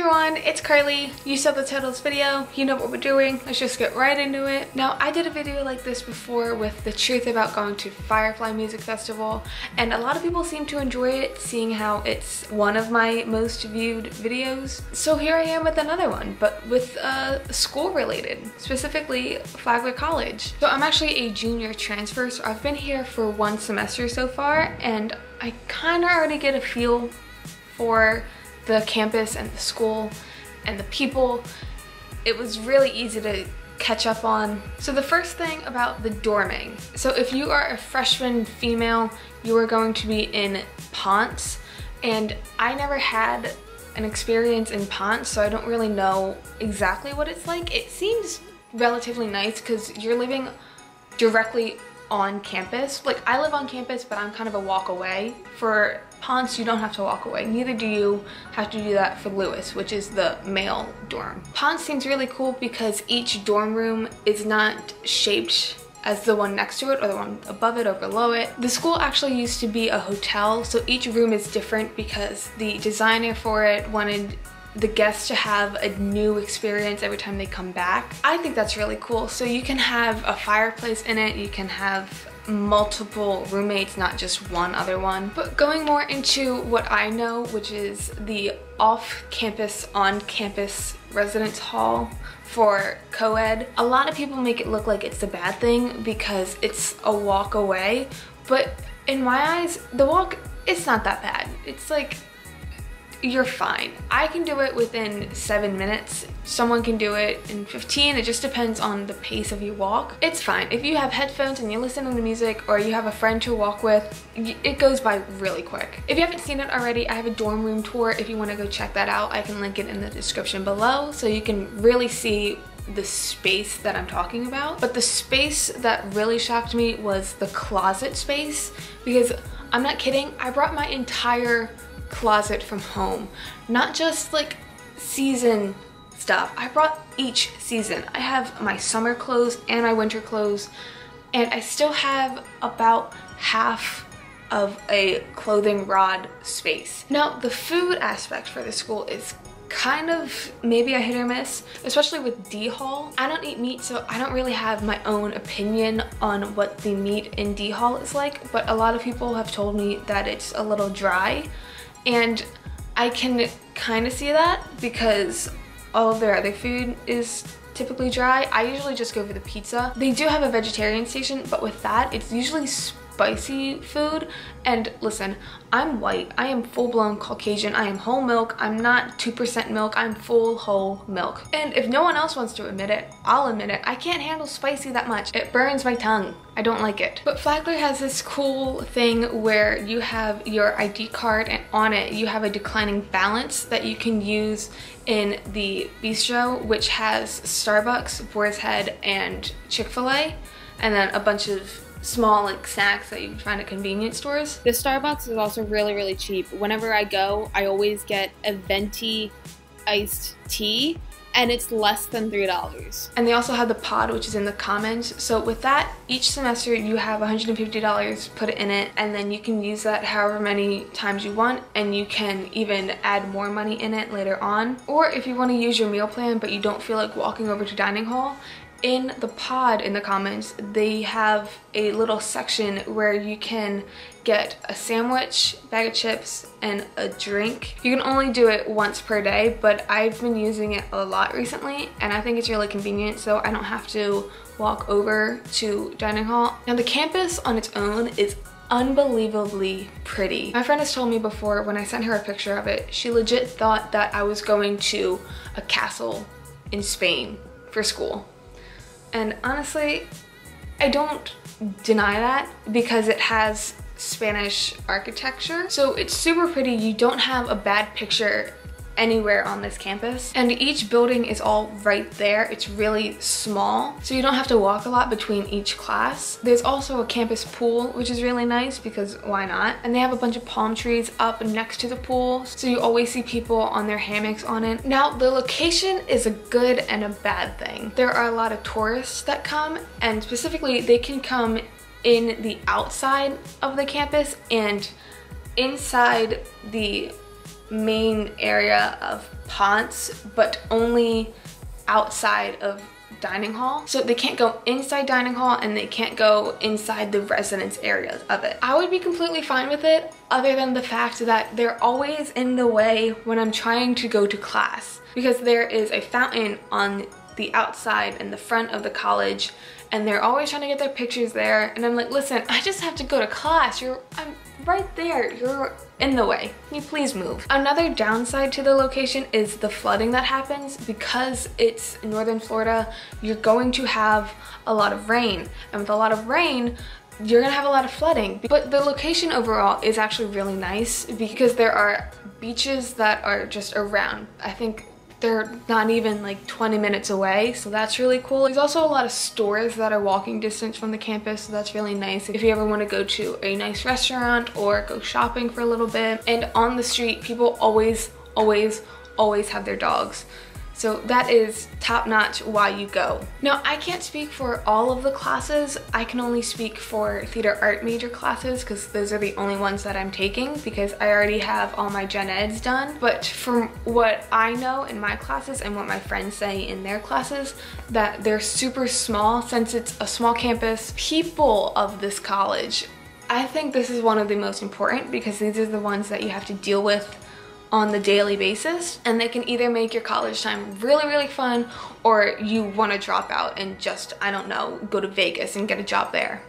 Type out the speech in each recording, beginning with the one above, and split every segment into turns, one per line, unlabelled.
everyone, it's Karli. You saw the title of this video, you know what we're doing. Let's just get right into it. Now, I did a video like this before with the truth about going to Firefly Music Festival, and a lot of people seem to enjoy it, seeing how it's one of my most viewed videos. So here I am with another one, but with uh, school related, specifically Flagler College. So I'm actually a junior transfer, so I've been here for one semester so far, and I kind of already get a feel for the campus and the school and the people. It was really easy to catch up on. So the first thing about the dorming. So if you are a freshman female, you are going to be in Ponce and I never had an experience in Ponce so I don't really know exactly what it's like. It seems relatively nice because you're living directly on campus. Like I live on campus but I'm kind of a walk away. For Ponce, you don't have to walk away. Neither do you have to do that for Lewis, which is the male dorm. Ponce seems really cool because each dorm room is not shaped as the one next to it or the one above it or below it. The school actually used to be a hotel, so each room is different because the designer for it wanted the guests to have a new experience every time they come back. I think that's really cool. So you can have a fireplace in it, you can have multiple roommates, not just one other one. But going more into what I know, which is the off-campus, on-campus residence hall for co-ed. A lot of people make it look like it's a bad thing because it's a walk away, but in my eyes, the walk, it's not that bad. It's like you're fine. I can do it within seven minutes. Someone can do it in 15. It just depends on the pace of your walk. It's fine. If you have headphones and you're listening to music or you have a friend to walk with, it goes by really quick. If you haven't seen it already, I have a dorm room tour. If you want to go check that out, I can link it in the description below so you can really see the space that I'm talking about. But the space that really shocked me was the closet space because I'm not kidding, I brought my entire closet from home. Not just like season stuff. I brought each season. I have my summer clothes and my winter clothes and I still have about half of a clothing rod space. Now the food aspect for the school is kind of maybe a hit or miss, especially with D Hall. I don't eat meat, so I don't really have my own opinion on what the meat in D Hall is like, but a lot of people have told me that it's a little dry. And I can kind of see that because all of their other food is typically dry. I usually just go for the pizza. They do have a vegetarian station, but with that, it's usually spicy food. And listen, I'm white. I am full-blown Caucasian. I am whole milk. I'm not 2% milk. I'm full whole milk. And if no one else wants to admit it, I'll admit it. I can't handle spicy that much. It burns my tongue. I don't like it. But Flagler has this cool thing where you have your ID card and on it you have a declining balance that you can use in the bistro which has Starbucks, Boar's Head, and Chick-fil-A and then a bunch of small like snacks that you find at convenience stores.
The Starbucks is also really, really cheap. Whenever I go, I always get a venti iced tea and it's less than $3.
And they also have the pod, which is in the commons. So with that, each semester you have $150 put in it, and then you can use that however many times you want, and you can even add more money in it later on. Or if you want to use your meal plan, but you don't feel like walking over to dining hall, in the pod in the commons they have a little section where you can get a sandwich bag of chips and a drink you can only do it once per day but i've been using it a lot recently and i think it's really convenient so i don't have to walk over to dining hall now the campus on its own is unbelievably pretty. My friend has told me before when I sent her a picture of it, she legit thought that I was going to a castle in Spain for school. And honestly, I don't deny that because it has Spanish architecture. So it's super pretty. You don't have a bad picture anywhere on this campus. And each building is all right there. It's really small, so you don't have to walk a lot between each class. There's also a campus pool, which is really nice because why not? And they have a bunch of palm trees up next to the pool, so you always see people on their hammocks on it. Now, the location is a good and a bad thing. There are a lot of tourists that come, and specifically, they can come in the outside of the campus and inside the main area of Ponce, but only outside of dining hall. So they can't go inside dining hall and they can't go inside the residence areas of it. I would be completely fine with it other than the fact that they're always in the way when I'm trying to go to class because there is a fountain on the outside and the front of the college and they're always trying to get their pictures there. And I'm like listen I just have to go to class. You're I'm right there. You're in the way. Can you please move? Another downside to the location is the flooding that happens. Because it's northern Florida you're going to have a lot of rain. And with a lot of rain you're gonna have a lot of flooding. But the location overall is actually really nice because there are beaches that are just around. I think they're not even like 20 minutes away so that's really cool. There's also a lot of stores that are walking distance from the campus so that's really nice. If you ever want to go to a nice restaurant or go shopping for a little bit and on the street people always always always have their dogs so that is top notch why you go. Now I can't speak for all of the classes. I can only speak for theater art major classes because those are the only ones that I'm taking because I already have all my gen eds done. But from what I know in my classes and what my friends say in their classes, that they're super small since it's a small campus. People of this college I think this is one of the most important because these are the ones that you have to deal with on the daily basis and they can either make your college time really really fun or you want to drop out and just I don't know go to Vegas and get a job there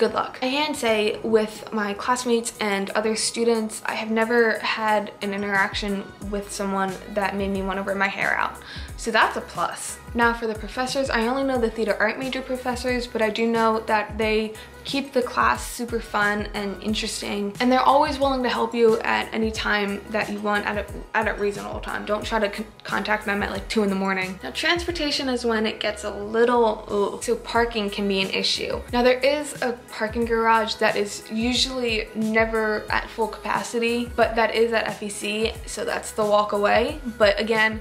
good luck. I can say with my classmates and other students, I have never had an interaction with someone that made me want to rip my hair out. So that's a plus. Now for the professors, I only know the theater art major professors, but I do know that they keep the class super fun and interesting and they're always willing to help you at any time that you want at a, at a reasonable time. Don't try to contact them at like two in the morning. Now transportation is when it gets a little ooh, so parking can be an issue. Now there is a parking garage that is usually never at full capacity but that is at FEC so that's the walk away. But again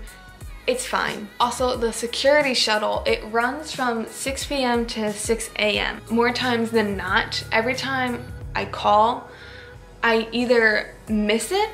it's fine. Also, the security shuttle, it runs from 6 p.m. to 6 a.m. More times than not, every time I call, I either miss it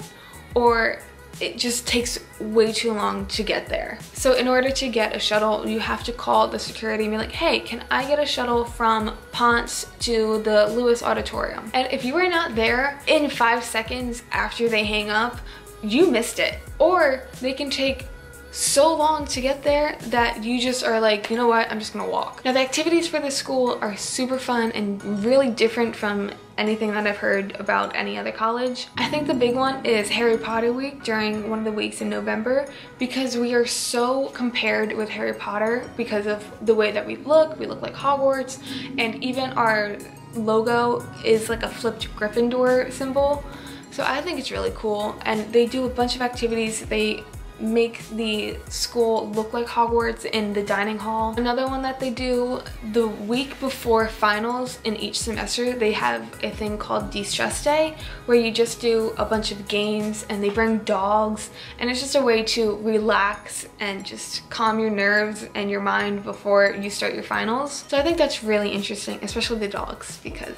or it just takes way too long to get there. So in order to get a shuttle, you have to call the security and be like, hey, can I get a shuttle from Ponce to the Lewis Auditorium? And if you are not there in five seconds after they hang up, you missed it. Or they can take so long to get there that you just are like, you know what, I'm just gonna walk. Now the activities for this school are super fun and really different from anything that I've heard about any other college. I think the big one is Harry Potter week during one of the weeks in November because we are so compared with Harry Potter because of the way that we look. We look like Hogwarts and even our logo is like a flipped Gryffindor symbol. So I think it's really cool and they do a bunch of activities. They make the school look like Hogwarts in the dining hall. Another one that they do the week before finals in each semester, they have a thing called De-Stress Day where you just do a bunch of games and they bring dogs and it's just a way to relax and just calm your nerves and your mind before you start your finals. So I think that's really interesting, especially the dogs because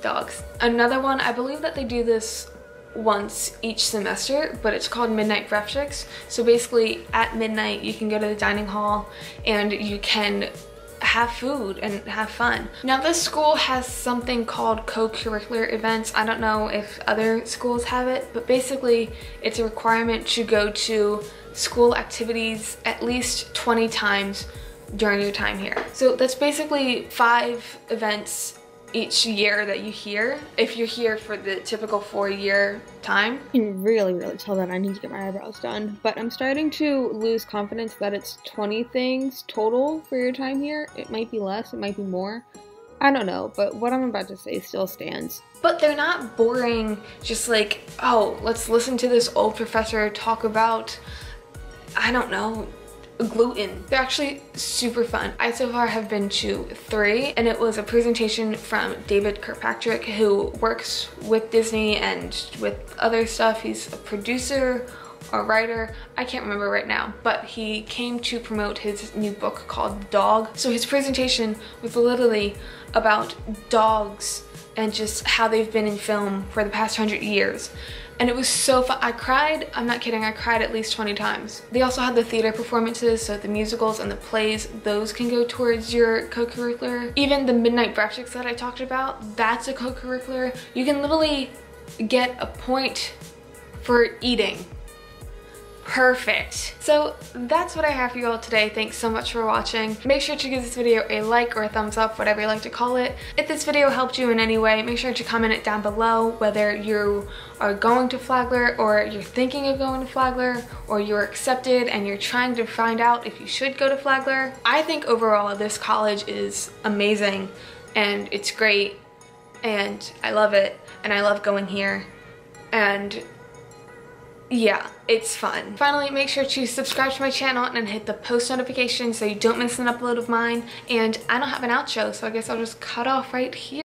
dogs. Another one, I believe that they do this once each semester, but it's called Midnight Breakfast. So basically at midnight you can go to the dining hall and you can have food and have fun. Now this school has something called co-curricular events. I don't know if other schools have it, but basically it's a requirement to go to school activities at least 20 times during your time here. So that's basically five events each year that you hear if you're here for the typical four year time.
You can really, really tell that I need to get my eyebrows done. But I'm starting to lose confidence that it's 20 things total for your time here. It might be less, it might be more. I don't know, but what I'm about to say still stands.
But they're not boring, just like, oh, let's listen to this old professor talk about, I don't know, gluten. They're actually super fun. I so far have been to three and it was a presentation from David Kirkpatrick who works with Disney and with other stuff. He's a producer or writer, I can't remember right now, but he came to promote his new book called Dog. So his presentation was literally about dogs and just how they've been in film for the past hundred years and it was so fun. I cried, I'm not kidding, I cried at least 20 times. They also had the theater performances, so the musicals and the plays, those can go towards your co-curricular. Even the Midnight Breakfast that I talked about, that's a co-curricular. You can literally get a point for eating perfect. So that's what I have for you all today. Thanks so much for watching. Make sure to give this video a like or a thumbs up, whatever you like to call it. If this video helped you in any way, make sure to comment it down below whether you are going to Flagler or you're thinking of going to Flagler or you're accepted and you're trying to find out if you should go to Flagler. I think overall this college is amazing and it's great and I love it and I love going here and yeah, it's fun. Finally, make sure to subscribe to my channel and hit the post notification so you don't miss an upload of mine. And I don't have an outro, so I guess I'll just cut off right here.